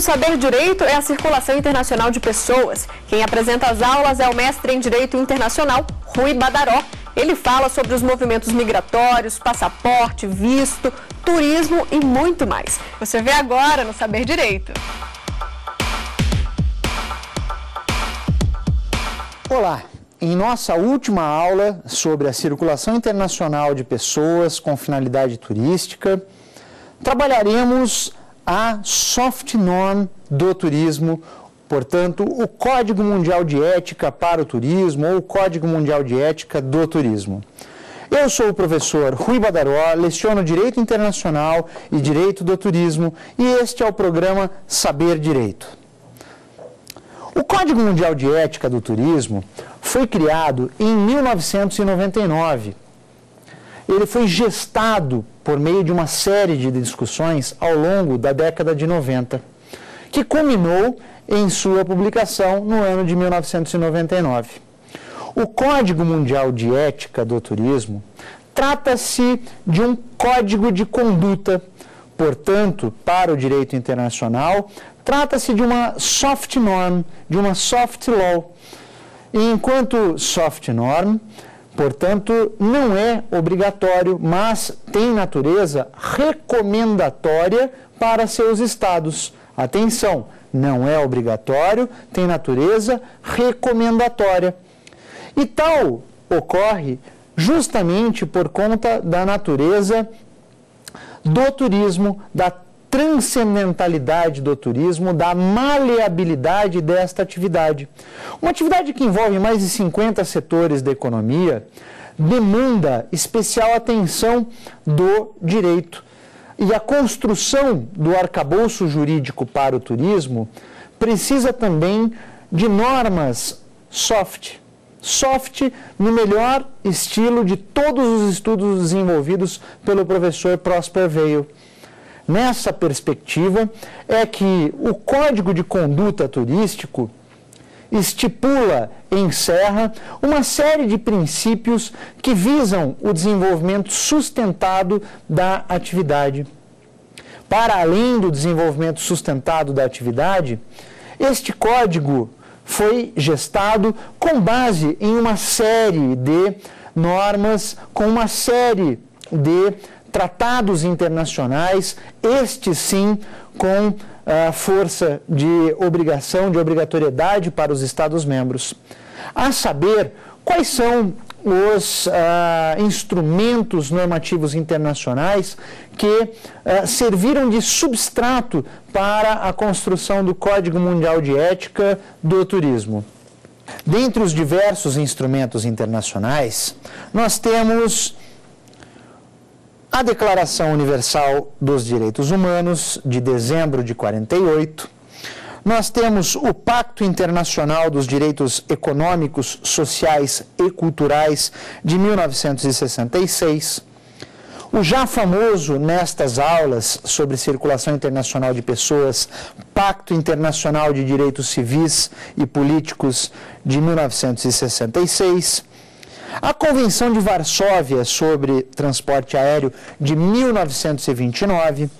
do Saber Direito é a circulação internacional de pessoas. Quem apresenta as aulas é o mestre em Direito Internacional, Rui Badaró. Ele fala sobre os movimentos migratórios, passaporte, visto, turismo e muito mais. Você vê agora no Saber Direito. Olá! Em nossa última aula sobre a circulação internacional de pessoas com finalidade turística, trabalharemos a soft norm do turismo, portanto, o Código Mundial de Ética para o Turismo ou o Código Mundial de Ética do Turismo. Eu sou o professor Rui Badaró, leciono Direito Internacional e Direito do Turismo e este é o programa Saber Direito. O Código Mundial de Ética do Turismo foi criado em 1999 ele foi gestado por meio de uma série de discussões ao longo da década de 90, que culminou em sua publicação no ano de 1999. O Código Mundial de Ética do Turismo trata-se de um código de conduta, portanto, para o direito internacional, trata-se de uma soft norm, de uma soft law. E enquanto soft norm, Portanto, não é obrigatório, mas tem natureza recomendatória para seus estados. Atenção, não é obrigatório, tem natureza recomendatória. E tal ocorre justamente por conta da natureza do turismo, da transcendentalidade do turismo, da maleabilidade desta atividade. Uma atividade que envolve mais de 50 setores da economia demanda especial atenção do direito. E a construção do arcabouço jurídico para o turismo precisa também de normas soft. Soft no melhor estilo de todos os estudos desenvolvidos pelo professor Prosper Veil nessa perspectiva é que o Código de Conduta Turístico estipula, encerra uma série de princípios que visam o desenvolvimento sustentado da atividade. Para além do desenvolvimento sustentado da atividade, este código foi gestado com base em uma série de normas, com uma série de tratados internacionais, estes sim com a força de obrigação, de obrigatoriedade para os Estados-membros. A saber, quais são os uh, instrumentos normativos internacionais que uh, serviram de substrato para a construção do Código Mundial de Ética do Turismo. Dentre os diversos instrumentos internacionais, nós temos a Declaração Universal dos Direitos Humanos, de dezembro de 48. Nós temos o Pacto Internacional dos Direitos Econômicos, Sociais e Culturais, de 1966. O já famoso nestas aulas sobre circulação internacional de pessoas, Pacto Internacional de Direitos Civis e Políticos de 1966 a Convenção de Varsóvia sobre Transporte Aéreo de 1929,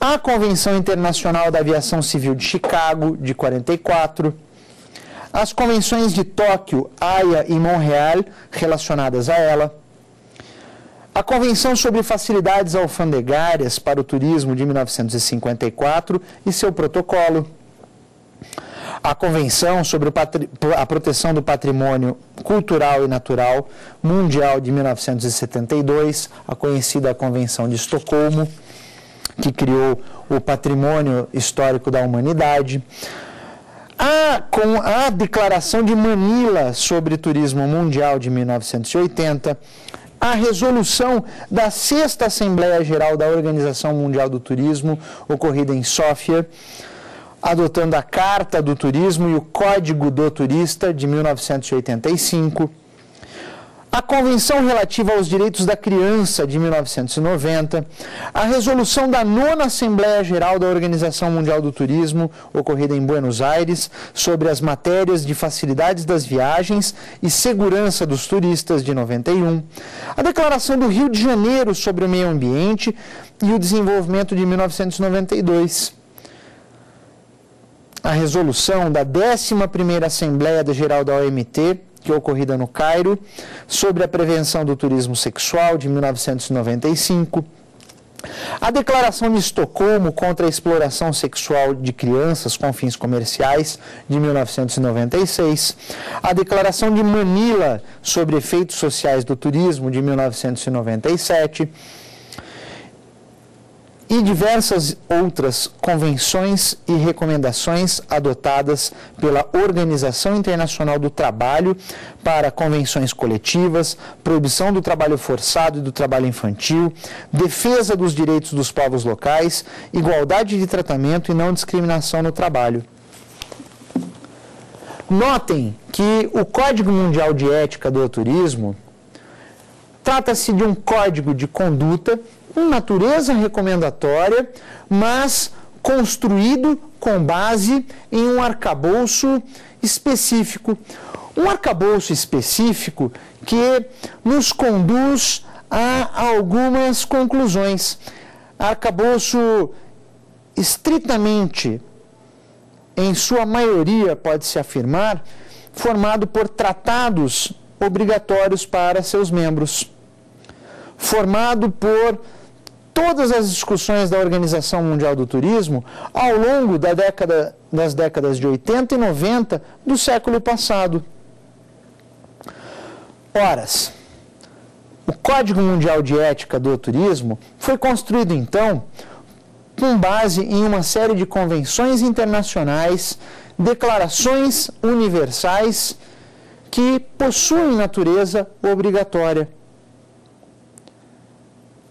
a Convenção Internacional da Aviação Civil de Chicago de 44, as convenções de Tóquio, Haia e Montreal relacionadas a ela, a Convenção sobre Facilidades Alfandegárias para o Turismo de 1954 e seu protocolo, a Convenção sobre a Proteção do Patrimônio Cultural e Natural Mundial de 1972, a conhecida Convenção de Estocolmo, que criou o patrimônio histórico da humanidade. A, com a Declaração de Manila sobre Turismo Mundial de 1980, a resolução da Sexta Assembleia Geral da Organização Mundial do Turismo, ocorrida em Sófia, adotando a Carta do Turismo e o Código do Turista de 1985, a Convenção relativa aos Direitos da Criança de 1990, a resolução da nona Assembleia Geral da Organização Mundial do Turismo, ocorrida em Buenos Aires, sobre as matérias de facilidades das viagens e segurança dos turistas de 91, a Declaração do Rio de Janeiro sobre o Meio Ambiente e o Desenvolvimento de 1992 a resolução da 11ª Assembleia Geral da OMT, que é ocorrida no Cairo, sobre a prevenção do turismo sexual de 1995, a Declaração de Estocolmo contra a exploração sexual de crianças com fins comerciais, de 1996, a Declaração de Manila sobre efeitos sociais do turismo, de 1997, e diversas outras convenções e recomendações adotadas pela Organização Internacional do Trabalho para convenções coletivas, proibição do trabalho forçado e do trabalho infantil, defesa dos direitos dos povos locais, igualdade de tratamento e não discriminação no trabalho. Notem que o Código Mundial de Ética do Turismo trata-se de um código de conduta com natureza recomendatória, mas construído com base em um arcabouço específico. Um arcabouço específico que nos conduz a algumas conclusões. Arcabouço estritamente, em sua maioria, pode-se afirmar, formado por tratados obrigatórios para seus membros, formado por todas as discussões da Organização Mundial do Turismo ao longo da década, das décadas de 80 e 90 do século passado. Horas. O Código Mundial de Ética do Turismo foi construído então com base em uma série de convenções internacionais, declarações universais que possuem natureza obrigatória.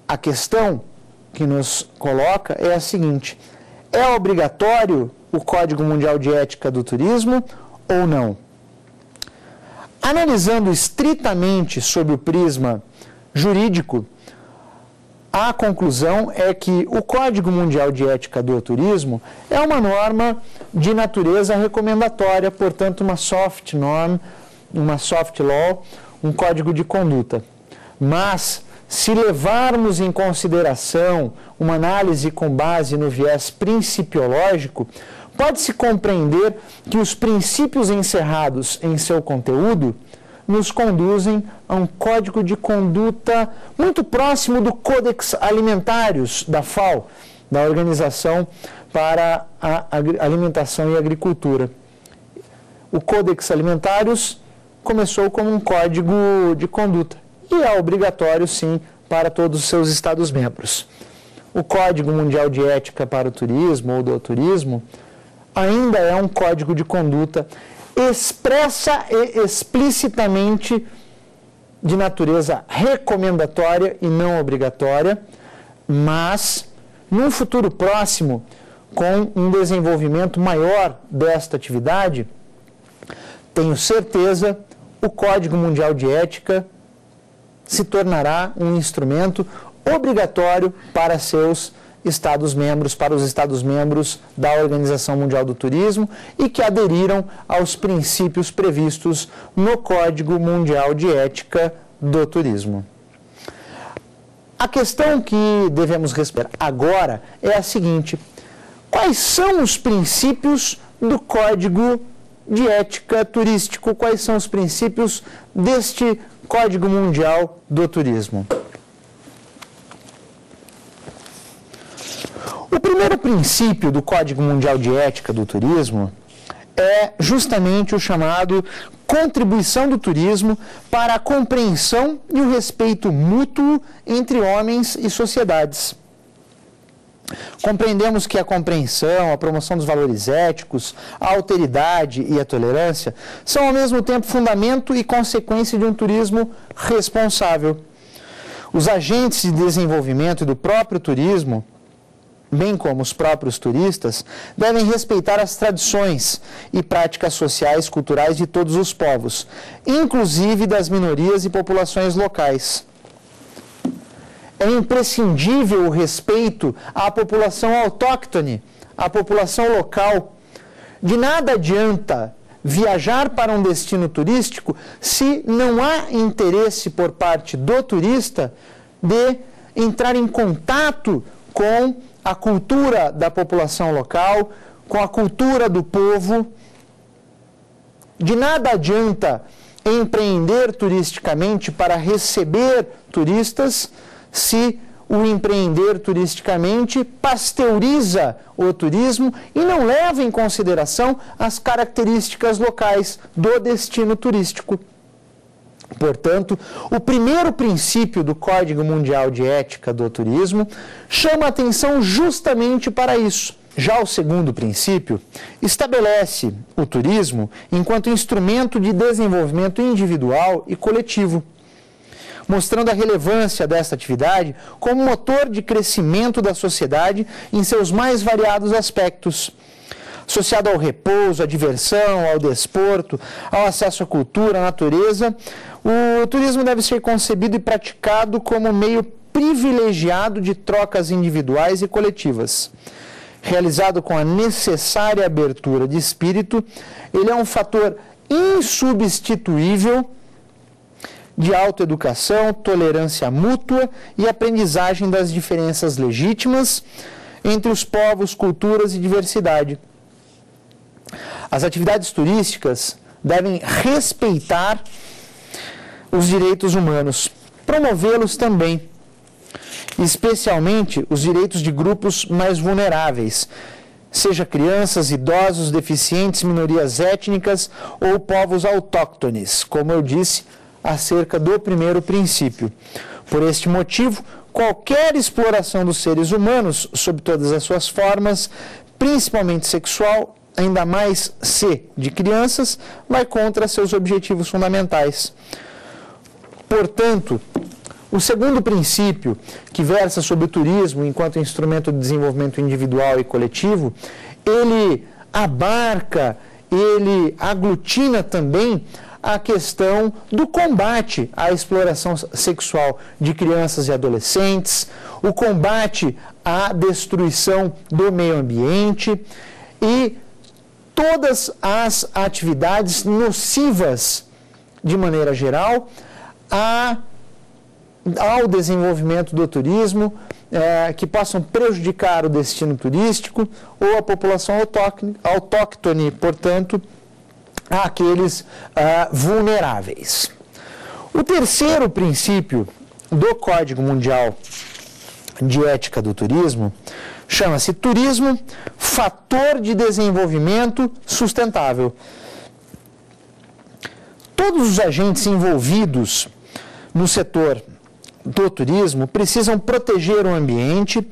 A questão que nos coloca é a seguinte: é obrigatório o Código Mundial de Ética do Turismo ou não? Analisando estritamente sob o prisma jurídico, a conclusão é que o Código Mundial de Ética do Turismo é uma norma de natureza recomendatória, portanto, uma soft norm, uma soft law, um código de conduta. Mas se levarmos em consideração uma análise com base no viés principiológico, pode-se compreender que os princípios encerrados em seu conteúdo nos conduzem a um código de conduta muito próximo do Codex Alimentários da FAO, da Organização para a Alimentação e Agricultura. O Codex Alimentários começou como um código de conduta e é obrigatório, sim, para todos os seus Estados-membros. O Código Mundial de Ética para o Turismo ou do Turismo ainda é um código de conduta expressa e explicitamente de natureza recomendatória e não obrigatória, mas num futuro próximo, com um desenvolvimento maior desta atividade, tenho certeza, o Código Mundial de Ética se tornará um instrumento obrigatório para seus Estados-membros, para os Estados-membros da Organização Mundial do Turismo e que aderiram aos princípios previstos no Código Mundial de Ética do Turismo. A questão que devemos responder agora é a seguinte: quais são os princípios do Código de Ética Turístico? Quais são os princípios deste Código Mundial do Turismo. O primeiro princípio do Código Mundial de Ética do Turismo é justamente o chamado contribuição do turismo para a compreensão e o respeito mútuo entre homens e sociedades. Compreendemos que a compreensão, a promoção dos valores éticos, a alteridade e a tolerância são ao mesmo tempo fundamento e consequência de um turismo responsável. Os agentes de desenvolvimento do próprio turismo, bem como os próprios turistas, devem respeitar as tradições e práticas sociais culturais de todos os povos, inclusive das minorias e populações locais é imprescindível o respeito à população autóctone, à população local. De nada adianta viajar para um destino turístico se não há interesse por parte do turista de entrar em contato com a cultura da população local, com a cultura do povo. De nada adianta empreender turisticamente para receber turistas se o empreender turisticamente pasteuriza o turismo e não leva em consideração as características locais do destino turístico. Portanto, o primeiro princípio do Código Mundial de Ética do Turismo chama atenção justamente para isso. Já o segundo princípio estabelece o turismo enquanto instrumento de desenvolvimento individual e coletivo, mostrando a relevância desta atividade como motor de crescimento da sociedade em seus mais variados aspectos associado ao repouso, à diversão, ao desporto, ao acesso à cultura, à natureza, o turismo deve ser concebido e praticado como meio privilegiado de trocas individuais e coletivas. Realizado com a necessária abertura de espírito, ele é um fator insubstituível de autoeducação, tolerância mútua e aprendizagem das diferenças legítimas entre os povos, culturas e diversidade. As atividades turísticas devem respeitar os direitos humanos, promovê-los também, especialmente os direitos de grupos mais vulneráveis, seja crianças, idosos, deficientes, minorias étnicas ou povos autóctones, como eu disse acerca do primeiro princípio. Por este motivo, qualquer exploração dos seres humanos, sob todas as suas formas, principalmente sexual, ainda mais se de crianças, vai contra seus objetivos fundamentais. Portanto, o segundo princípio, que versa sobre o turismo enquanto instrumento de desenvolvimento individual e coletivo, ele abarca, ele aglutina também a questão do combate à exploração sexual de crianças e adolescentes, o combate à destruição do meio ambiente e todas as atividades nocivas, de maneira geral, a, ao desenvolvimento do turismo, é, que possam prejudicar o destino turístico ou a população autóctone, autóctone portanto, àqueles ah, vulneráveis. O terceiro princípio do Código Mundial de Ética do Turismo chama-se Turismo Fator de Desenvolvimento Sustentável. Todos os agentes envolvidos no setor do turismo precisam proteger o ambiente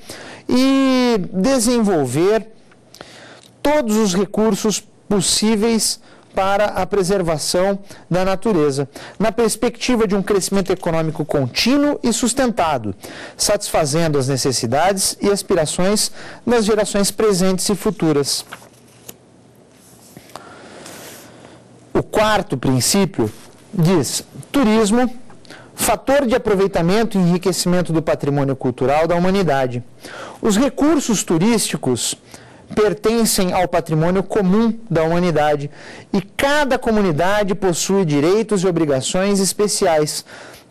e desenvolver todos os recursos possíveis para a preservação da natureza, na perspectiva de um crescimento econômico contínuo e sustentado, satisfazendo as necessidades e aspirações das gerações presentes e futuras. O quarto princípio diz: turismo fator de aproveitamento e enriquecimento do patrimônio cultural da humanidade. Os recursos turísticos pertencem ao patrimônio comum da humanidade e cada comunidade possui direitos e obrigações especiais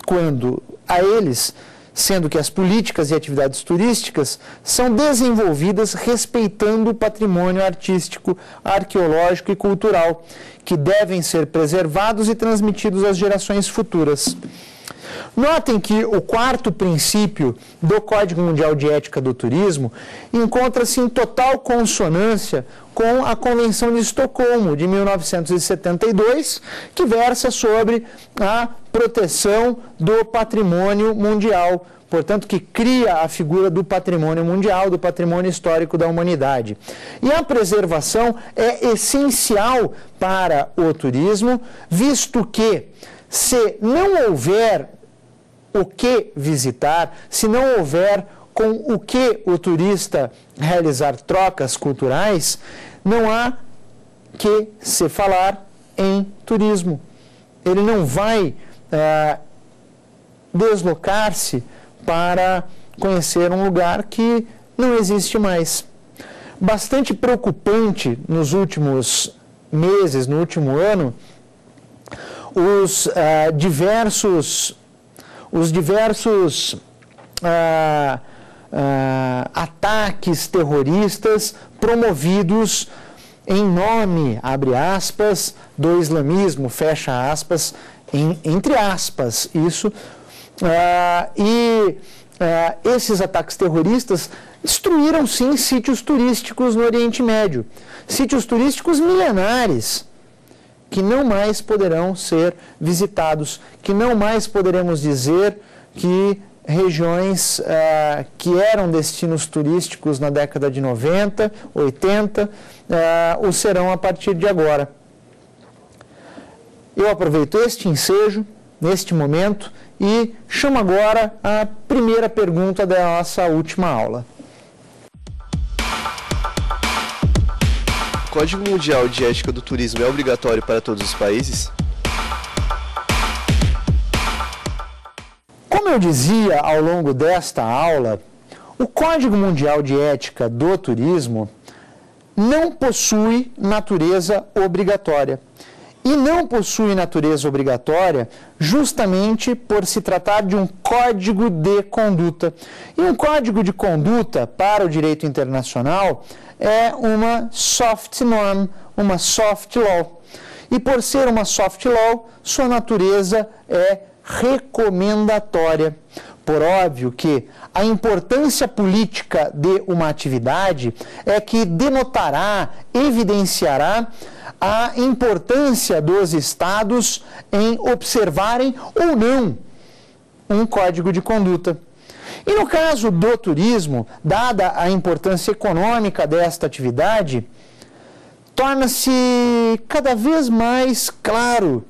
quando a eles, sendo que as políticas e atividades turísticas são desenvolvidas respeitando o patrimônio artístico, arqueológico e cultural, que devem ser preservados e transmitidos às gerações futuras. Notem que o quarto princípio do Código Mundial de Ética do Turismo encontra-se em total consonância com a Convenção de Estocolmo de 1972, que versa sobre a proteção do patrimônio mundial portanto, que cria a figura do patrimônio mundial, do patrimônio histórico da humanidade. E a preservação é essencial para o turismo, visto que, se não houver o que visitar, se não houver com o que o turista realizar trocas culturais, não há que se falar em turismo. Ele não vai é, deslocar-se para conhecer um lugar que não existe mais. Bastante preocupante nos últimos meses, no último ano, os uh, diversos os diversos ah, uh, ataques terroristas promovidos em nome, abre aspas, do islamismo, fecha aspas, em, entre aspas, isso. Uh, e uh, esses ataques terroristas destruíram sim sítios turísticos no Oriente Médio, sítios turísticos milenares que não mais poderão ser visitados, que não mais poderemos dizer que regiões uh, que eram destinos turísticos na década de 90, 80, uh, o serão a partir de agora. Eu aproveito este ensejo, neste momento, e chamo agora a primeira pergunta da nossa última aula. Código Mundial de Ética do Turismo é obrigatório para todos os países? Como eu dizia ao longo desta aula, o Código Mundial de Ética do Turismo não possui natureza obrigatória. E não possui natureza obrigatória justamente por se tratar de um código de conduta. E um código de conduta para o direito internacional é uma soft norm, uma soft law. E por ser uma soft law, sua natureza é recomendatória. Por óbvio que a importância política de uma atividade é que denotará, evidenciará a importância dos estados em observarem ou não um código de conduta. E no caso do turismo, dada a importância econômica desta atividade, torna-se cada vez mais claro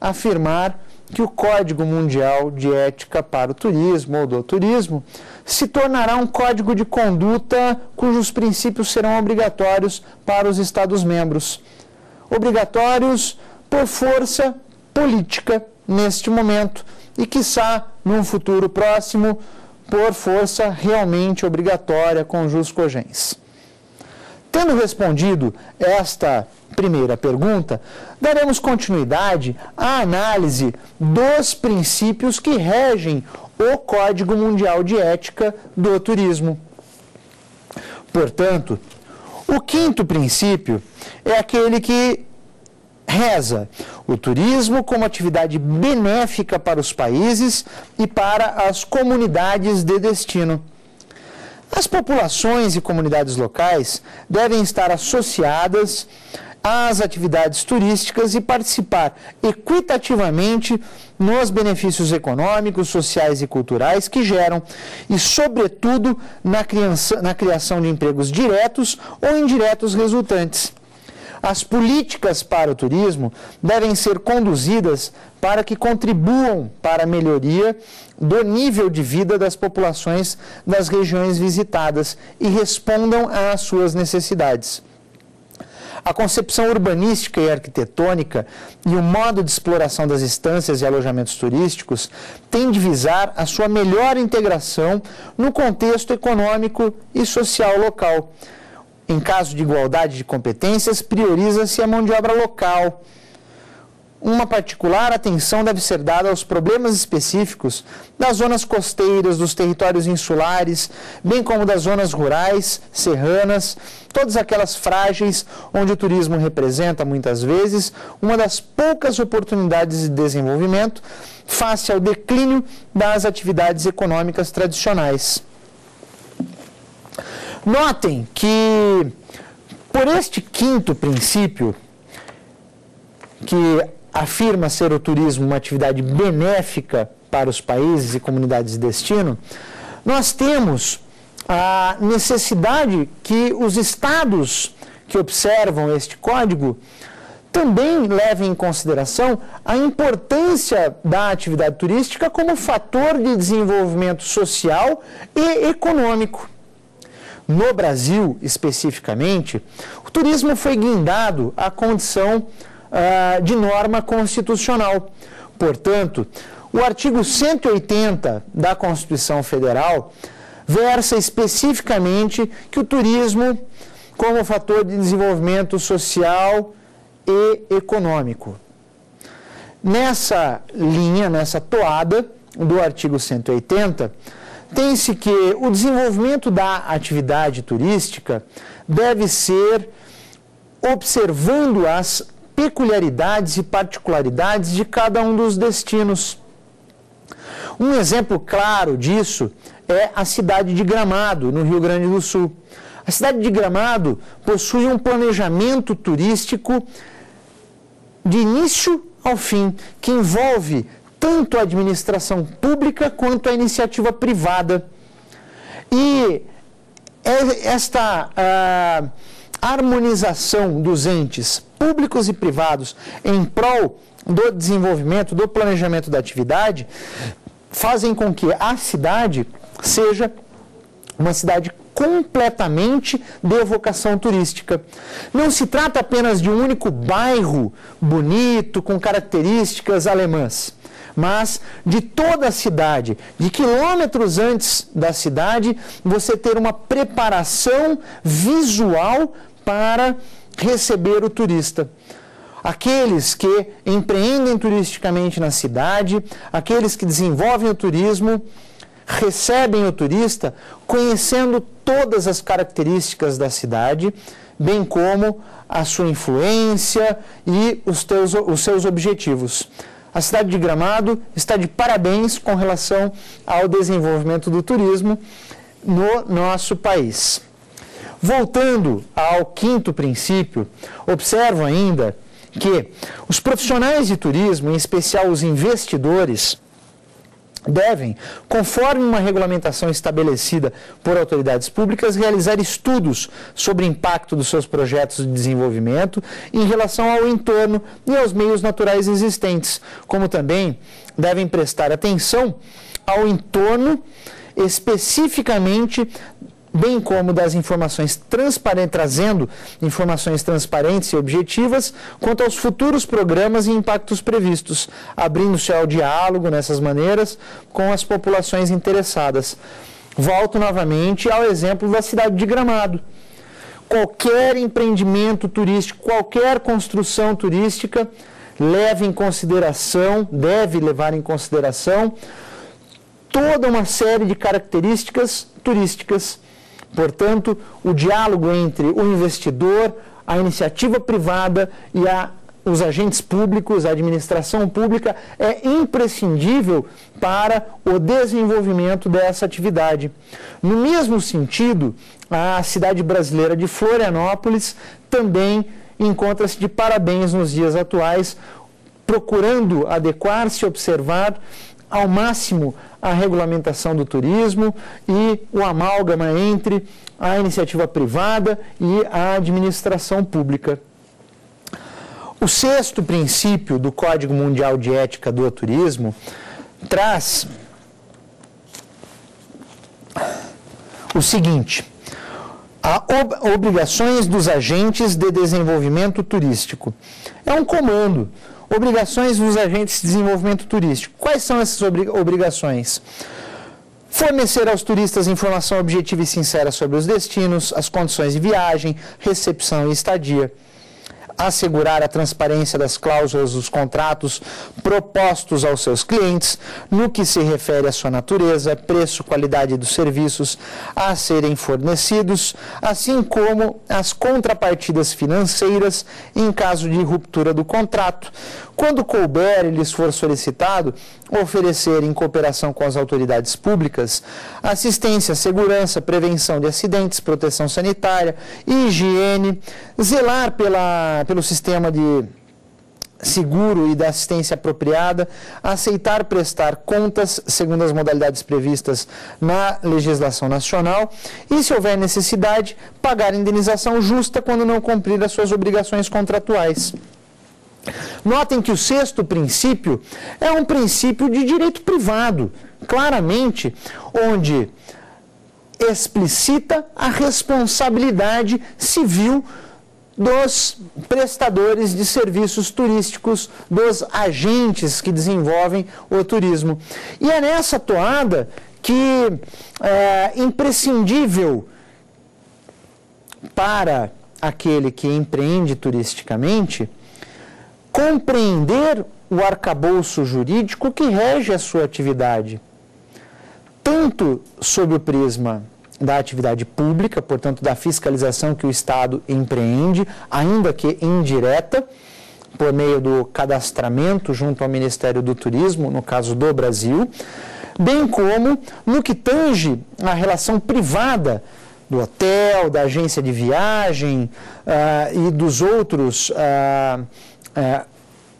afirmar que o Código Mundial de Ética para o Turismo ou do Turismo se tornará um código de conduta cujos princípios serão obrigatórios para os Estados-membros. Obrigatórios por força política neste momento e, quiçá, num futuro próximo, por força realmente obrigatória com jus cogens. Tendo respondido esta primeira pergunta, daremos continuidade à análise dos princípios que regem o Código Mundial de Ética do Turismo. Portanto, o quinto princípio é aquele que reza o turismo como atividade benéfica para os países e para as comunidades de destino. As populações e comunidades locais devem estar associadas às atividades turísticas e participar equitativamente nos benefícios econômicos, sociais e culturais que geram e, sobretudo, na, criança, na criação de empregos diretos ou indiretos resultantes. As políticas para o turismo devem ser conduzidas para que contribuam para a melhoria do nível de vida das populações das regiões visitadas e respondam às suas necessidades. A concepção urbanística e arquitetônica e o modo de exploração das estâncias e alojamentos turísticos têm de visar a sua melhor integração no contexto econômico e social local em caso de igualdade de competências, prioriza-se a mão de obra local. Uma particular atenção deve ser dada aos problemas específicos das zonas costeiras, dos territórios insulares, bem como das zonas rurais, serranas, todas aquelas frágeis onde o turismo representa, muitas vezes, uma das poucas oportunidades de desenvolvimento face ao declínio das atividades econômicas tradicionais. Notem que, por este quinto princípio, que afirma ser o turismo uma atividade benéfica para os países e comunidades de destino, nós temos a necessidade que os estados que observam este código também levem em consideração a importância da atividade turística como fator de desenvolvimento social e econômico. No Brasil, especificamente, o turismo foi guindado à condição uh, de norma constitucional. Portanto, o artigo 180 da Constituição Federal versa especificamente que o turismo, como fator de desenvolvimento social e econômico. Nessa linha, nessa toada do artigo 180, tem-se que o desenvolvimento da atividade turística deve ser observando as peculiaridades e particularidades de cada um dos destinos. Um exemplo claro disso é a cidade de Gramado, no Rio Grande do Sul. A cidade de Gramado possui um planejamento turístico de início ao fim, que envolve tanto a administração pública quanto a iniciativa privada. E é esta uh, harmonização dos entes públicos e privados em prol do desenvolvimento, do planejamento da atividade, fazem com que a cidade seja uma cidade completamente de vocação turística. Não se trata apenas de um único bairro bonito, com características alemãs, mas de toda a cidade, de quilômetros antes da cidade, você ter uma preparação visual para receber o turista aqueles que empreendem turisticamente na cidade, aqueles que desenvolvem o turismo, recebem o turista conhecendo todas as características da cidade, bem como a sua influência e os, teus, os seus objetivos. A cidade de Gramado está de parabéns com relação ao desenvolvimento do turismo no nosso país. Voltando ao quinto princípio, observo ainda que os profissionais de turismo, em especial os investidores, devem, conforme uma regulamentação estabelecida por autoridades públicas, realizar estudos sobre o impacto dos seus projetos de desenvolvimento em relação ao entorno e aos meios naturais existentes, como também devem prestar atenção ao entorno especificamente bem como das informações transparentes, trazendo informações transparentes e objetivas quanto aos futuros programas e impactos previstos, abrindo-se ao diálogo nessas maneiras com as populações interessadas. Volto novamente ao exemplo da cidade de Gramado. Qualquer empreendimento turístico, qualquer construção turística, leva em consideração, deve levar em consideração toda uma série de características turísticas Portanto, o diálogo entre o investidor, a iniciativa privada e a, os agentes públicos, a administração pública, é imprescindível para o desenvolvimento dessa atividade. No mesmo sentido, a cidade brasileira de Florianópolis também encontra-se de parabéns nos dias atuais, procurando adequar-se, observar ao máximo a regulamentação do turismo e o amálgama entre a iniciativa privada e a administração pública. O sexto princípio do Código Mundial de Ética do Turismo traz o seguinte: ob obrigações dos agentes de desenvolvimento turístico. É um comando Obrigações dos agentes de desenvolvimento turístico. Quais são essas obrigações? Fornecer aos turistas informação objetiva e sincera sobre os destinos, as condições de viagem, recepção e estadia assegurar a transparência das cláusulas dos contratos propostos aos seus clientes, no que se refere à sua natureza, preço, qualidade dos serviços a serem fornecidos, assim como as contrapartidas financeiras em caso de ruptura do contrato, quando couber e lhes for solicitado, oferecer, em cooperação com as autoridades públicas, assistência, segurança, prevenção de acidentes, proteção sanitária, higiene, zelar pela, pelo sistema de seguro e da assistência apropriada, aceitar prestar contas segundo as modalidades previstas na legislação nacional e, se houver necessidade, pagar indenização justa quando não cumprir as suas obrigações contratuais. Notem que o sexto princípio é um princípio de direito privado, claramente, onde explicita a responsabilidade civil dos prestadores de serviços turísticos, dos agentes que desenvolvem o turismo. E é nessa toada que é imprescindível para aquele que empreende turisticamente compreender o arcabouço jurídico que rege a sua atividade. tanto sob o prisma da atividade pública, portanto, da fiscalização que o Estado empreende, ainda que indireta, por meio do cadastramento junto ao Ministério do Turismo, no caso do Brasil, bem como no que tange a relação privada do hotel, da agência de viagem uh, e dos outros uh, uh,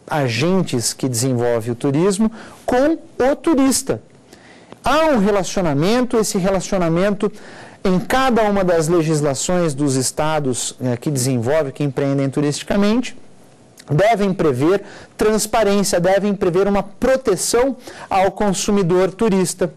agentes que desenvolvem o turismo com o turista. Há um relacionamento, esse relacionamento em cada uma das legislações dos estados eh, que desenvolvem, que empreendem turisticamente, devem prever transparência, devem prever uma proteção ao consumidor turista.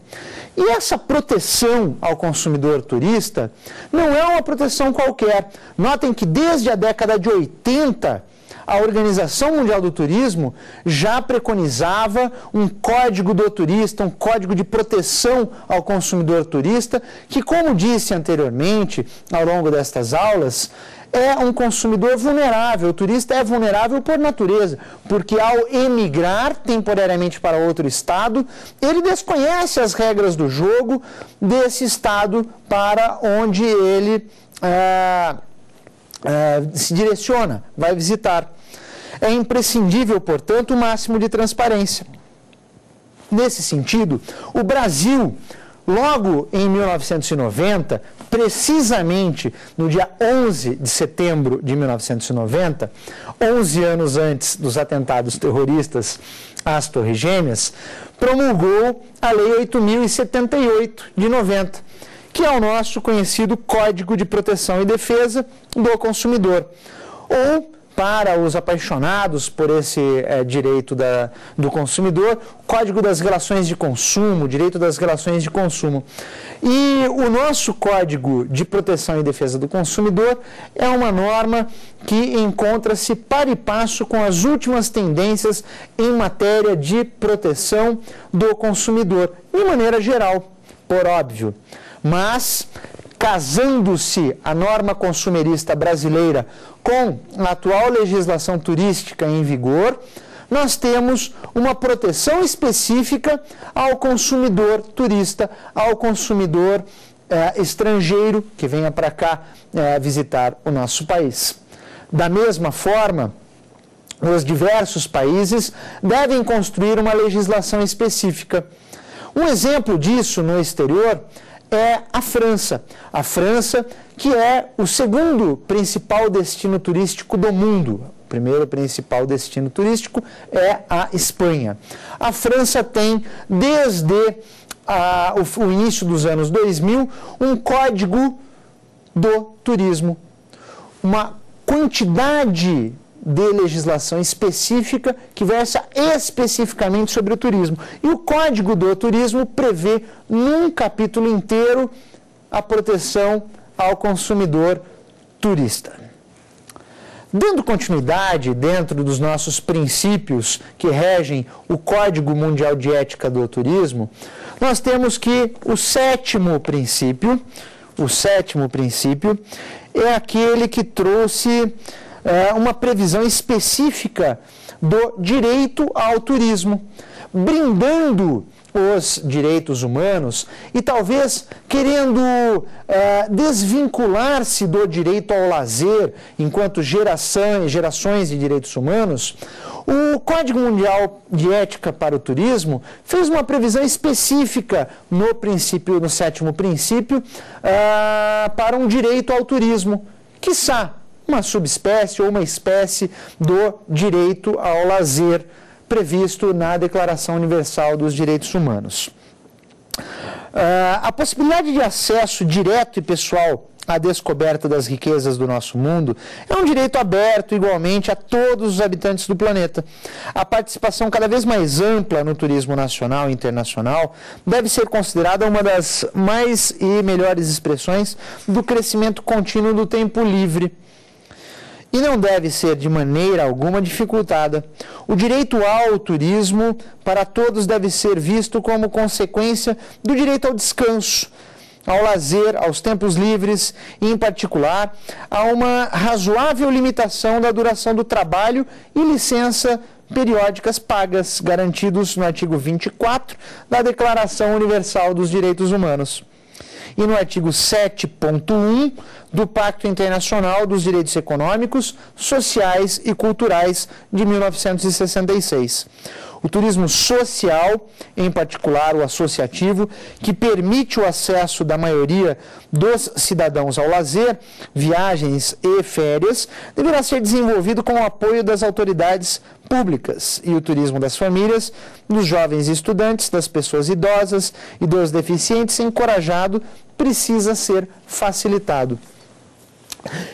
E essa proteção ao consumidor turista não é uma proteção qualquer. Notem que desde a década de 80, a Organização Mundial do Turismo já preconizava um código do turista, um código de proteção ao consumidor turista, que, como disse anteriormente ao longo destas aulas, é um consumidor vulnerável. O turista é vulnerável por natureza, porque ao emigrar temporariamente para outro estado, ele desconhece as regras do jogo desse estado para onde ele é, é, se direciona, vai visitar. É imprescindível, portanto, o máximo de transparência. Nesse sentido, o Brasil, logo em 1990, precisamente no dia 11 de setembro de 1990, 11 anos antes dos atentados terroristas às Torres Gêmeas, promulgou a Lei 8078 de 90, que é o nosso conhecido Código de Proteção e Defesa do Consumidor, ou para os apaixonados por esse é, direito da, do consumidor, Código das Relações de Consumo, Direito das Relações de Consumo. E o nosso Código de Proteção e Defesa do Consumidor é uma norma que encontra-se para e passo com as últimas tendências em matéria de proteção do consumidor, de maneira geral, por óbvio. Mas casando-se a norma consumerista brasileira com a atual legislação turística em vigor, nós temos uma proteção específica ao consumidor turista, ao consumidor eh, estrangeiro que venha para cá eh, visitar o nosso país. Da mesma forma, os diversos países devem construir uma legislação específica. Um exemplo disso no exterior é a França. A França, que é o segundo principal destino turístico do mundo. O primeiro principal destino turístico é a Espanha. A França tem, desde a, o, o início dos anos 2000, um código do turismo. Uma quantidade de legislação específica que versa especificamente sobre o turismo. E o Código do Turismo prevê, num capítulo inteiro, a proteção ao consumidor turista. Dando continuidade dentro dos nossos princípios que regem o Código Mundial de Ética do Turismo, nós temos que o sétimo princípio, o sétimo princípio é aquele que trouxe é, uma previsão específica do direito ao turismo, brindando os direitos humanos e talvez querendo é, desvincular-se do direito ao lazer enquanto geração, gerações de direitos humanos, o Código Mundial de Ética para o Turismo fez uma previsão específica no princípio, no sétimo princípio, é, para um direito ao turismo, quiçá uma subespécie ou uma espécie do direito ao lazer previsto na Declaração Universal dos Direitos Humanos. Uh, a possibilidade de acesso direto e pessoal à descoberta das riquezas do nosso mundo é um direito aberto igualmente a todos os habitantes do planeta. A participação cada vez mais ampla no turismo nacional e internacional deve ser considerada uma das mais e melhores expressões do crescimento contínuo do tempo livre e não deve ser de maneira alguma dificultada. O direito ao turismo para todos deve ser visto como consequência do direito ao descanso, ao lazer, aos tempos livres e, em particular, a uma razoável limitação da duração do trabalho e licença periódicas pagas, garantidos no artigo 24 da Declaração Universal dos Direitos Humanos e no artigo 7.1 do Pacto Internacional dos Direitos Econômicos, Sociais e Culturais de 1966. O turismo social, em particular o associativo, que permite o acesso da maioria dos cidadãos ao lazer, viagens e férias, deverá ser desenvolvido com o apoio das autoridades públicas e o turismo das famílias, dos jovens estudantes, das pessoas idosas e dos deficientes encorajado precisa ser facilitado.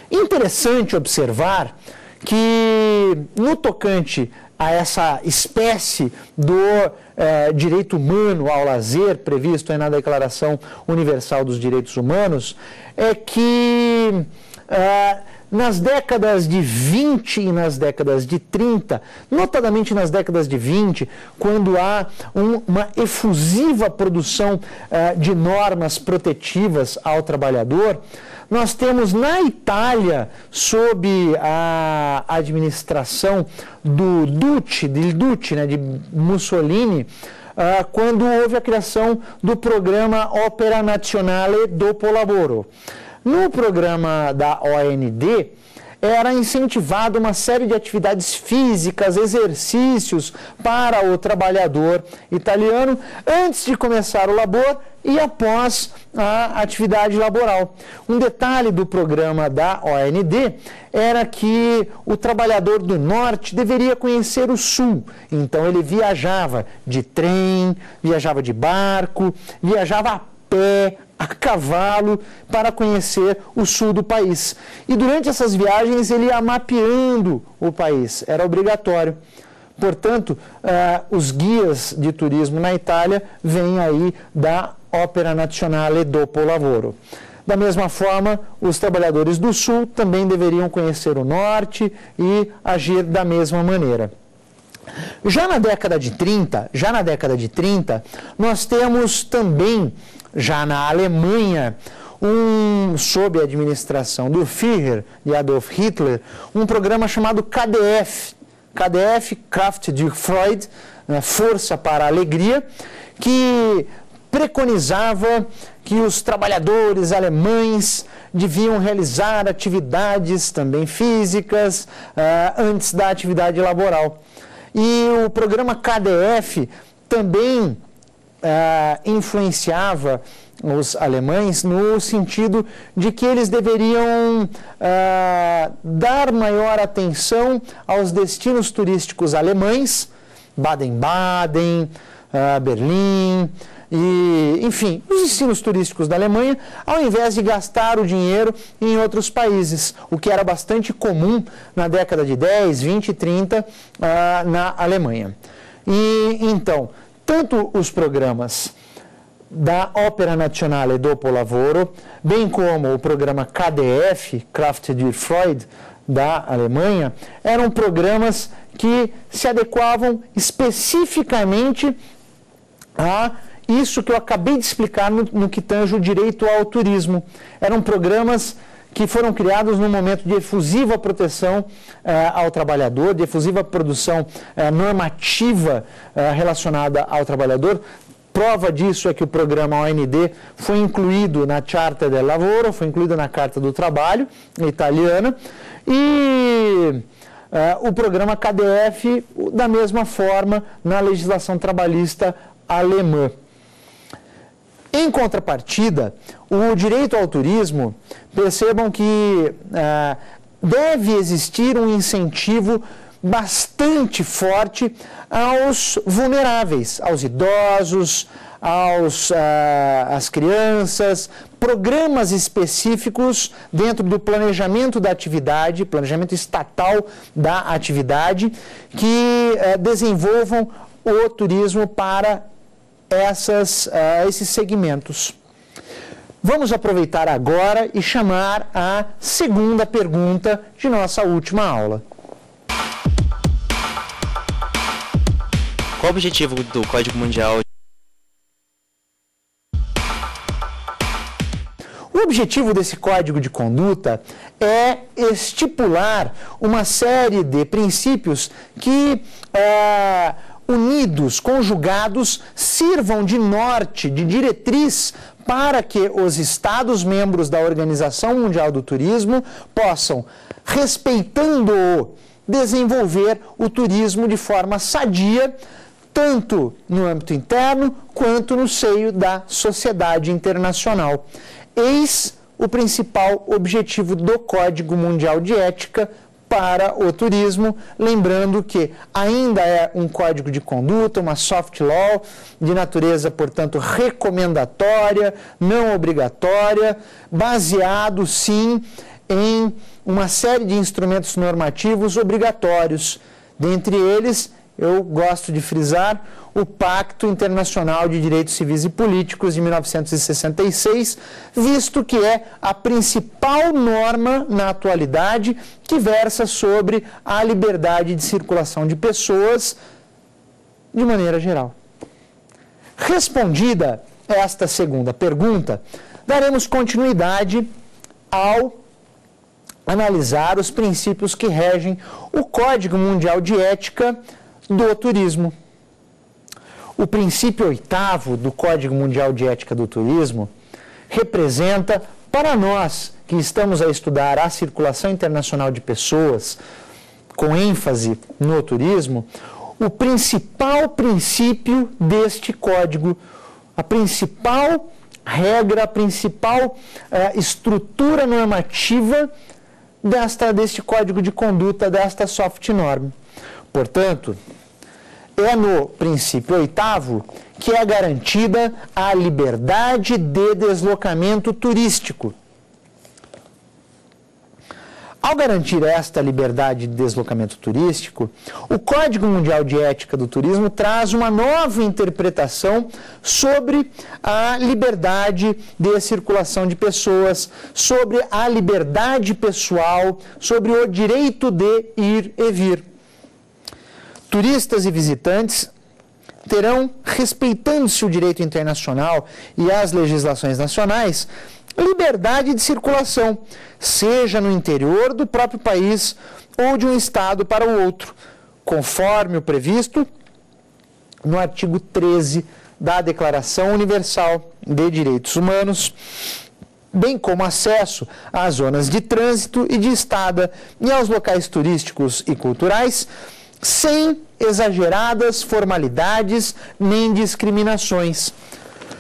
Interessante observar que, no tocante a essa espécie do eh, direito humano ao lazer previsto na Declaração Universal dos Direitos Humanos, é que eh, nas décadas de 20 e nas décadas de 30, notadamente nas décadas de 20, quando há um, uma efusiva produção uh, de normas protetivas ao trabalhador, nós temos na Itália, sob a administração do Duce, de Duce, né, de Mussolini, uh, quando houve a criação do programa Opera Nazionale dopo Lavoro. No programa da OND, era incentivada uma série de atividades físicas, exercícios para o trabalhador italiano antes de começar o labor e após a atividade laboral. Um detalhe do programa da OND era que o trabalhador do norte deveria conhecer o sul. Então ele viajava de trem, viajava de barco, viajava a pé, a cavalo para conhecer o sul do país. E durante essas viagens ele ia mapeando o país, era obrigatório. Portanto, uh, os guias de turismo na Itália vêm aí da Opera Nazionale dopo Lavoro. Da mesma forma, os trabalhadores do Sul também deveriam conhecer o Norte e agir da mesma maneira. Já na década de 30, já na década de 30, nós temos também já na Alemanha, um, sob a administração do Führer, de Adolf Hitler, um programa chamado KDF, KDF, Kraft die Freude, né, Força para a Alegria, que preconizava que os trabalhadores alemães deviam realizar atividades também físicas uh, antes da atividade laboral. E o programa KDF também uh, influenciava os alemães no sentido de que eles deveriam uh, dar maior atenção aos destinos turísticos alemães, Baden-Baden, uh, Berlim, e, enfim, os destinos turísticos da Alemanha, ao invés de gastar o dinheiro em outros países, o que era bastante comum na década de 10, 20 e 30 uh, na Alemanha. E então, tanto os programas da Opera Nazionale Dopo Lavoro, bem como o programa KDF, Kraft die Freud, da Alemanha, eram programas que se adequavam especificamente a isso que eu acabei de explicar no, no que tange o direito ao turismo. Eram programas que foram criados num momento de efusiva proteção eh, ao trabalhador, de efusiva produção eh, normativa eh, relacionada ao trabalhador. Prova disso é que o programa OND foi incluído na Charta del Lavoro, foi incluído na Carta do Trabalho italiana e o programa KDF da mesma forma na legislação trabalhista alemã. Em contrapartida, o direito ao turismo, percebam que ah, deve existir um incentivo bastante forte aos vulneráveis, aos idosos, aos, ah, às crianças, programas específicos dentro do planejamento da atividade, planejamento estatal da atividade, que ah, desenvolvam o turismo para essas, esses segmentos. Vamos aproveitar agora e chamar a segunda pergunta de nossa última aula. Qual o objetivo do Código Mundial objetivo desse código de conduta é estipular uma série de princípios que, é, unidos, conjugados, sirvam de norte, de diretriz para que os Estados-membros da Organização Mundial do Turismo possam, respeitando-o, desenvolver o turismo de forma sadia, tanto no âmbito interno quanto no seio da sociedade internacional. Eis o principal objetivo do Código Mundial de Ética para o turismo, lembrando que ainda é um código de conduta, uma soft law, de natureza, portanto, recomendatória, não obrigatória, baseado sim em uma série de instrumentos normativos obrigatórios, dentre eles eu gosto de frisar o Pacto Internacional de Direitos Civis e Políticos de 1966, visto que é a principal norma na atualidade que versa sobre a liberdade de circulação de pessoas de maneira geral. Respondida esta segunda pergunta, daremos continuidade ao analisar os princípios que regem o Código Mundial de Ética do turismo. O princípio oitavo do Código Mundial de Ética do Turismo representa, para nós que estamos a estudar a circulação internacional de pessoas, com ênfase no turismo, o principal princípio deste código, a principal regra, a principal eh, estrutura normativa desta, deste código de conduta, desta soft norm. Portanto, é no princípio oitavo que é garantida a liberdade de deslocamento turístico. Ao garantir esta liberdade de deslocamento turístico, o Código Mundial de Ética do Turismo traz uma nova interpretação sobre a liberdade de circulação de pessoas, sobre a liberdade pessoal, sobre o direito de ir e vir turistas e visitantes terão, respeitando-se o direito internacional e as legislações nacionais, liberdade de circulação, seja no interior do próprio país ou de um estado para o outro, conforme o previsto no artigo 13 da Declaração Universal de Direitos Humanos, bem como acesso às zonas de trânsito e de estada e aos locais turísticos e culturais sem exageradas formalidades nem discriminações.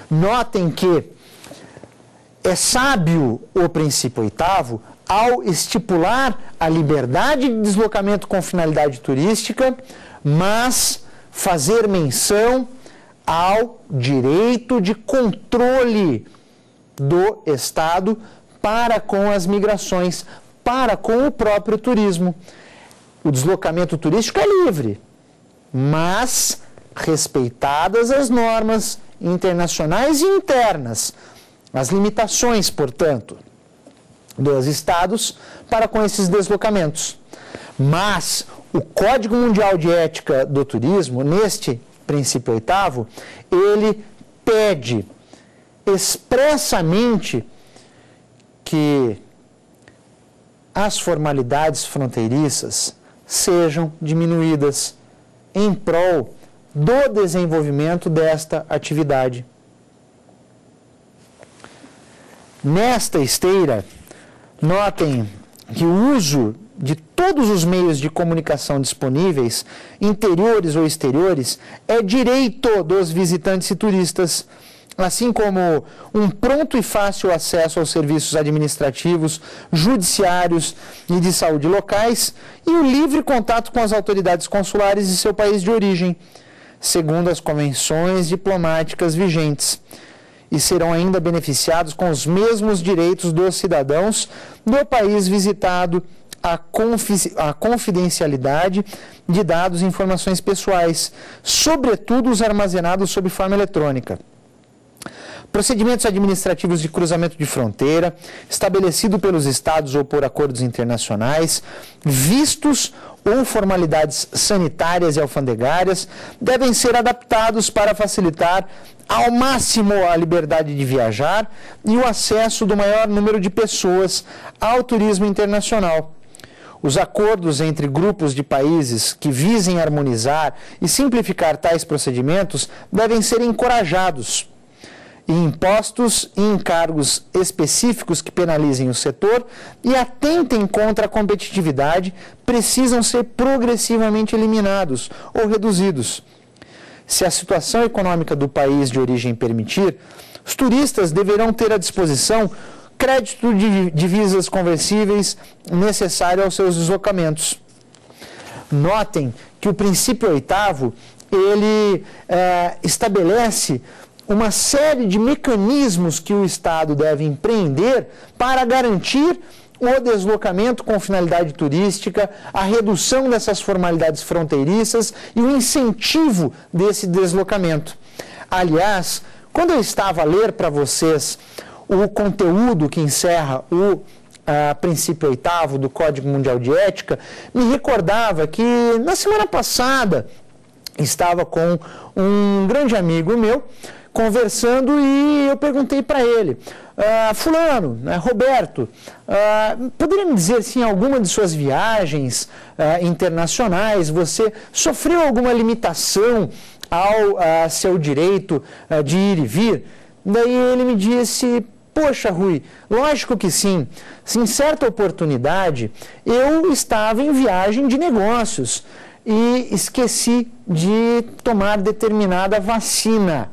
Notem que é sábio o princípio oitavo ao estipular a liberdade de deslocamento com finalidade turística, mas fazer menção ao direito de controle do Estado para com as migrações, para com o próprio turismo o deslocamento turístico é livre, mas respeitadas as normas internacionais e internas, as limitações, portanto, dos estados para com esses deslocamentos. Mas o Código Mundial de Ética do Turismo, neste princípio oitavo, ele pede expressamente que as formalidades fronteiriças sejam diminuídas em prol do desenvolvimento desta atividade. Nesta esteira, notem que o uso de todos os meios de comunicação disponíveis, interiores ou exteriores, é direito dos visitantes e turistas assim como um pronto e fácil acesso aos serviços administrativos, judiciários e de saúde locais, e o livre contato com as autoridades consulares de seu país de origem, segundo as convenções diplomáticas vigentes. E serão ainda beneficiados com os mesmos direitos dos cidadãos do país visitado a, a confidencialidade de dados e informações pessoais, sobretudo os armazenados sob forma eletrônica procedimentos administrativos de cruzamento de fronteira, estabelecido pelos estados ou por acordos internacionais, vistos ou formalidades sanitárias e alfandegárias devem ser adaptados para facilitar ao máximo a liberdade de viajar e o acesso do maior número de pessoas ao turismo internacional. Os acordos entre grupos de países que visem harmonizar e simplificar tais procedimentos devem ser encorajados. Impostos e encargos específicos que penalizem o setor e atentem contra a competitividade precisam ser progressivamente eliminados ou reduzidos. Se a situação econômica do país de origem permitir, os turistas deverão ter à disposição crédito de divisas conversíveis necessário aos seus deslocamentos. Notem que o princípio oitavo ele é, estabelece uma série de mecanismos que o Estado deve empreender para garantir o deslocamento com finalidade turística, a redução dessas formalidades fronteiriças e o incentivo desse deslocamento. Aliás, quando eu estava a ler para vocês o conteúdo que encerra o uh, princípio oitavo do Código Mundial de Ética, me recordava que na semana passada estava com um grande amigo meu conversando e eu perguntei para ele, uh, fulano, né, Roberto, uh, poderia me dizer se em alguma de suas viagens uh, internacionais você sofreu alguma limitação ao seu direito de ir e vir? Daí ele me disse, Poxa, Rui, lógico que sim. Em certa oportunidade, eu estava em viagem de negócios e esqueci de tomar determinada vacina.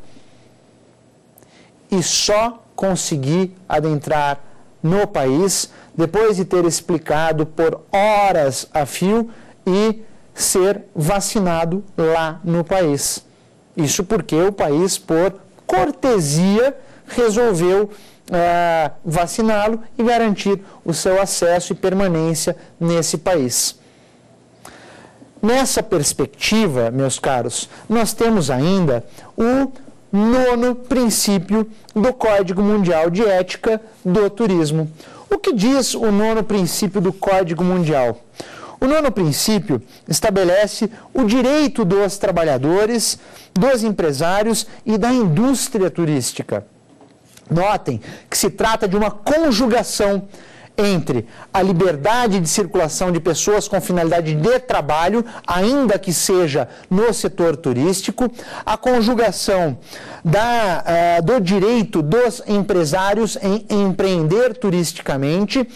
E só consegui adentrar no país depois de ter explicado por horas a fio e ser vacinado lá no país. Isso porque o país, por cortesia, resolveu é, vaciná-lo e garantir o seu acesso e permanência nesse país. Nessa perspectiva, meus caros, nós temos ainda o nono princípio do Código Mundial de Ética do Turismo. O que diz o nono princípio do Código Mundial? O nono princípio estabelece o direito dos trabalhadores, dos empresários e da indústria turística Notem que se trata de uma conjugação entre a liberdade de circulação de pessoas com finalidade de trabalho, ainda que seja no setor turístico, a conjugação da, uh, do direito dos empresários em empreender turisticamente.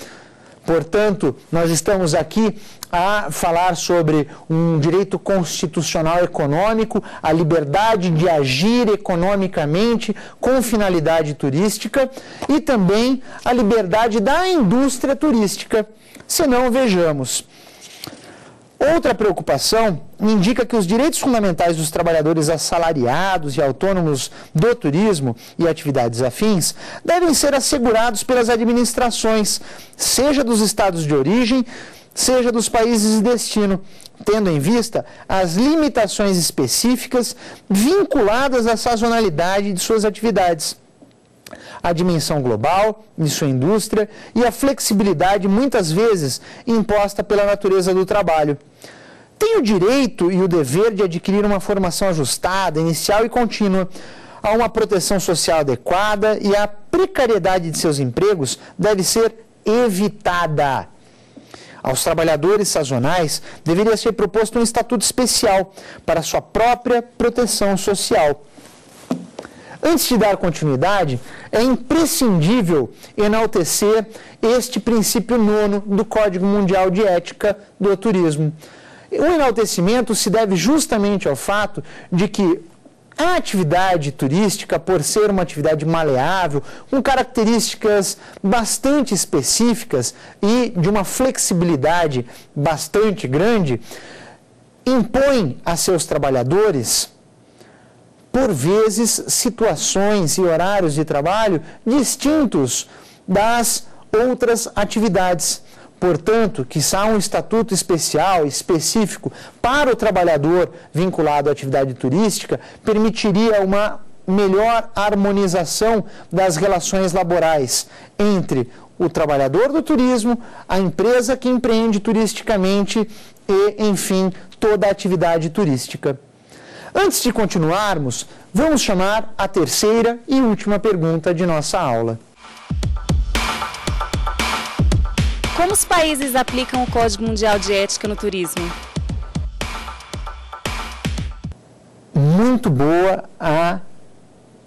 Portanto, nós estamos aqui a falar sobre um direito constitucional econômico, a liberdade de agir economicamente com finalidade turística e também a liberdade da indústria turística. Se não, vejamos. Outra preocupação indica que os direitos fundamentais dos trabalhadores assalariados e autônomos do turismo e atividades afins devem ser assegurados pelas administrações, seja dos estados de origem, seja dos países de destino, tendo em vista as limitações específicas vinculadas à sazonalidade de suas atividades, a dimensão global de sua indústria e a flexibilidade, muitas vezes, imposta pela natureza do trabalho. Tem o direito e o dever de adquirir uma formação ajustada, inicial e contínua, a uma proteção social adequada e a precariedade de seus empregos deve ser evitada. Aos trabalhadores sazonais deveria ser proposto um estatuto especial para sua própria proteção social. Antes de dar continuidade, é imprescindível enaltecer este princípio nono do Código Mundial de Ética do Turismo. O enaltecimento se deve justamente ao fato de que a atividade turística, por ser uma atividade maleável, com características bastante específicas e de uma flexibilidade bastante grande, impõe a seus trabalhadores, por vezes, situações e horários de trabalho distintos das outras atividades. Portanto, que há um estatuto especial, específico para o trabalhador vinculado à atividade turística, permitiria uma melhor harmonização das relações laborais entre o trabalhador do turismo, a empresa que empreende turisticamente e, enfim, toda a atividade turística. Antes de continuarmos, vamos chamar a terceira e última pergunta de nossa aula. Como os países aplicam o Código Mundial de Ética no turismo? Muito boa a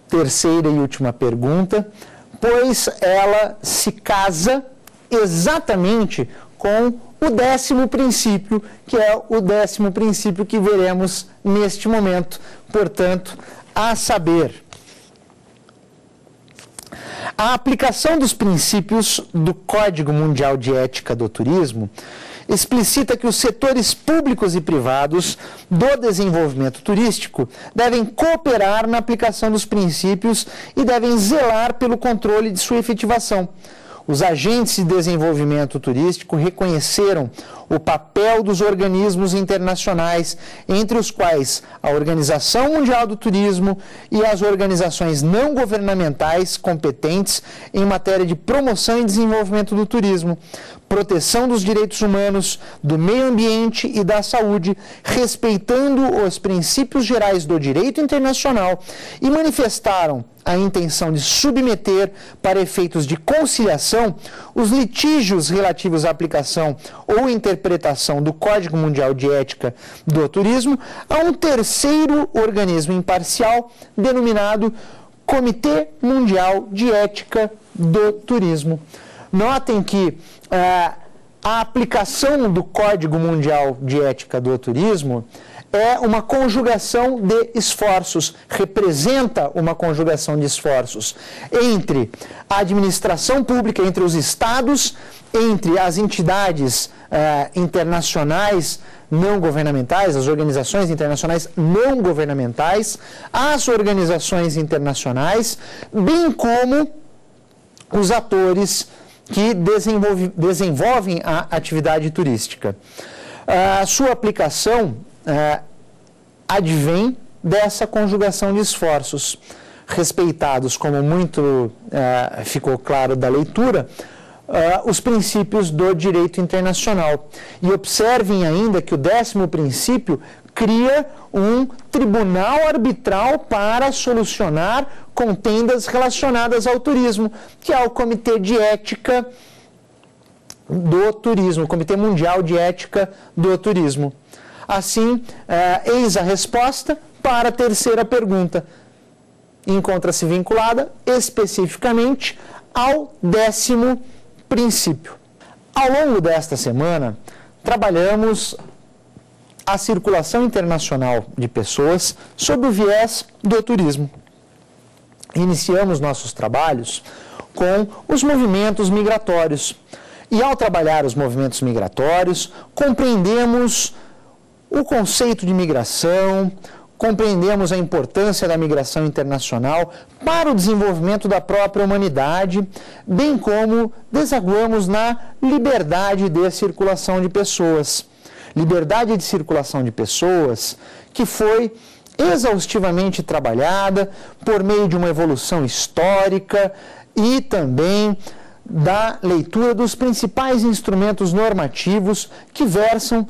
terceira e última pergunta, pois ela se casa exatamente com o décimo princípio, que é o décimo princípio que veremos neste momento. Portanto, a saber, a aplicação dos princípios do Código Mundial de Ética do Turismo explicita que os setores públicos e privados do desenvolvimento turístico devem cooperar na aplicação dos princípios e devem zelar pelo controle de sua efetivação. Os agentes de desenvolvimento turístico reconheceram o papel dos organismos internacionais, entre os quais a Organização Mundial do Turismo e as organizações não governamentais competentes em matéria de promoção e desenvolvimento do turismo, proteção dos direitos humanos, do meio ambiente e da saúde, respeitando os princípios gerais do direito internacional e manifestaram a intenção de submeter, para efeitos de conciliação, os litígios relativos à aplicação ou interpretação do Código Mundial de Ética do Turismo a um terceiro organismo imparcial denominado Comitê Mundial de Ética do Turismo. Notem que ah, a aplicação do Código Mundial de Ética do Turismo é uma conjugação de esforços, representa uma conjugação de esforços entre a administração pública, entre os estados, entre as entidades eh, internacionais não governamentais, as organizações internacionais não governamentais, as organizações internacionais, bem como os atores que desenvolve, desenvolvem a atividade turística. A sua aplicação é, advém dessa conjugação de esforços respeitados, como muito é, ficou claro da leitura, é, os princípios do direito internacional. E observem ainda que o décimo princípio cria um tribunal arbitral para solucionar contendas relacionadas ao turismo, que é o Comitê de Ética do Turismo, o Comitê Mundial de Ética do Turismo. Assim, é, eis a resposta para a terceira pergunta. Encontra-se vinculada especificamente ao décimo princípio. Ao longo desta semana, trabalhamos a circulação internacional de pessoas sob o viés do turismo. Iniciamos nossos trabalhos com os movimentos migratórios. E ao trabalhar os movimentos migratórios, compreendemos o conceito de migração, compreendemos a importância da migração internacional para o desenvolvimento da própria humanidade, bem como desaguamos na liberdade de circulação de pessoas. Liberdade de circulação de pessoas que foi exaustivamente trabalhada por meio de uma evolução histórica e também da leitura dos principais instrumentos normativos que versam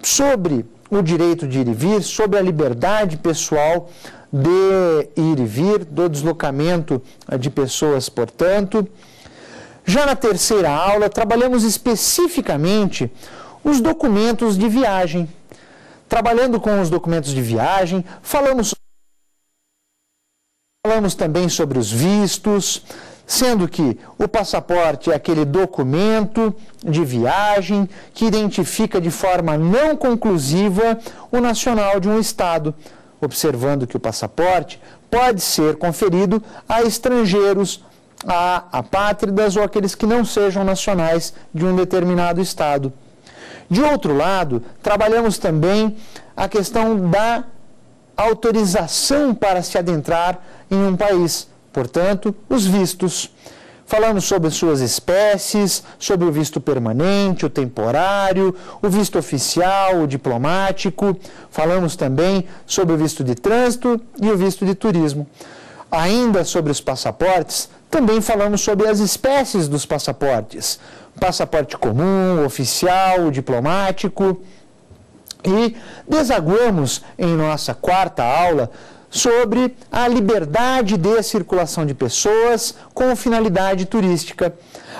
sobre o direito de ir e vir, sobre a liberdade pessoal de ir e vir, do deslocamento de pessoas, portanto. Já na terceira aula, trabalhamos especificamente os documentos de viagem. Trabalhando com os documentos de viagem, falamos, falamos também sobre os vistos, sendo que o passaporte é aquele documento de viagem que identifica de forma não conclusiva o nacional de um Estado, observando que o passaporte pode ser conferido a estrangeiros, a apátridas ou aqueles que não sejam nacionais de um determinado Estado. De outro lado, trabalhamos também a questão da autorização para se adentrar em um país portanto, os vistos. Falamos sobre suas espécies, sobre o visto permanente, o temporário, o visto oficial, o diplomático. Falamos também sobre o visto de trânsito e o visto de turismo. Ainda sobre os passaportes, também falamos sobre as espécies dos passaportes: passaporte comum, oficial, diplomático. E desaguamos em nossa quarta aula sobre a liberdade de circulação de pessoas com finalidade turística.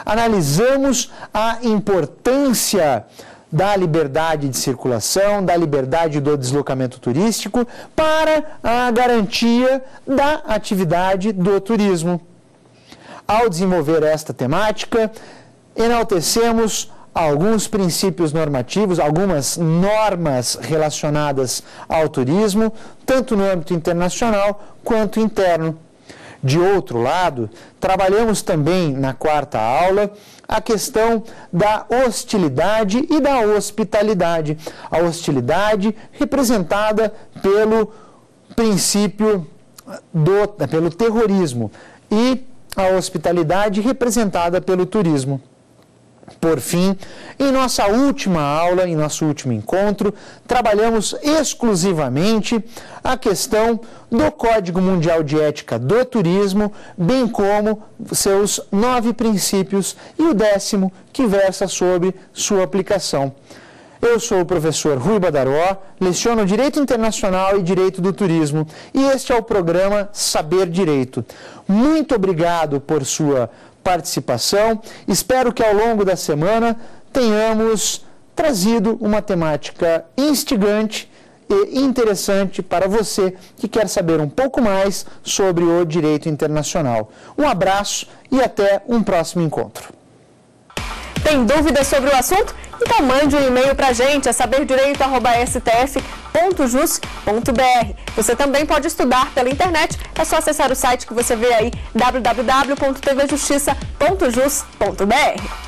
Analisamos a importância da liberdade de circulação, da liberdade do deslocamento turístico para a garantia da atividade do turismo. Ao desenvolver esta temática, enaltecemos alguns princípios normativos, algumas normas relacionadas ao turismo, tanto no âmbito internacional quanto interno. De outro lado, trabalhamos também na quarta aula a questão da hostilidade e da hospitalidade. A hostilidade representada pelo princípio do pelo terrorismo e a hospitalidade representada pelo turismo. Por fim, em nossa última aula, em nosso último encontro, trabalhamos exclusivamente a questão do Código Mundial de Ética do Turismo, bem como seus nove princípios e o décimo que versa sobre sua aplicação. Eu sou o professor Rui Badaró, leciono Direito Internacional e Direito do Turismo e este é o programa Saber Direito. Muito obrigado por sua participação. Espero que ao longo da semana tenhamos trazido uma temática instigante e interessante para você que quer saber um pouco mais sobre o direito internacional. Um abraço e até um próximo encontro. Tem dúvidas sobre o assunto? Então mande um e-mail para a gente, é saberdireito.stf.jus.br. Você também pode estudar pela internet, é só acessar o site que você vê aí, www.tvjustiça.jus.br.